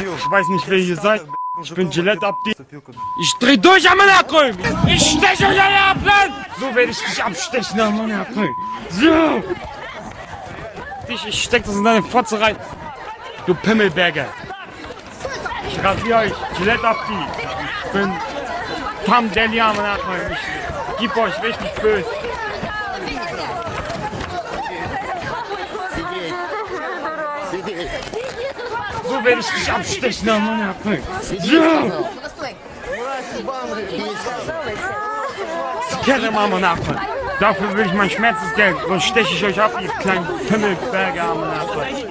Ich weiß nicht, wer ihr seid. Ich bin Gillette Abdi. Ich dreh durch am Nacken. Ich steche euch alle ab, Mann. So werde ich dich abstechen am Nacken. So. Dich, ich steck das in deine Fotze rein. Du Pimmelberger. Ich rasiere euch. Gillette Abdi. Ich bin Tam Deli am Nacken. Ich geb euch richtig böse. So werde ich dich abstechen am Nacken. So. Kette Mama nachfallen. Dafür will ich mein Schmerzensgeld. Sonst steche ich euch ab, ihr kleinen Pimmelberger am Nachfallen.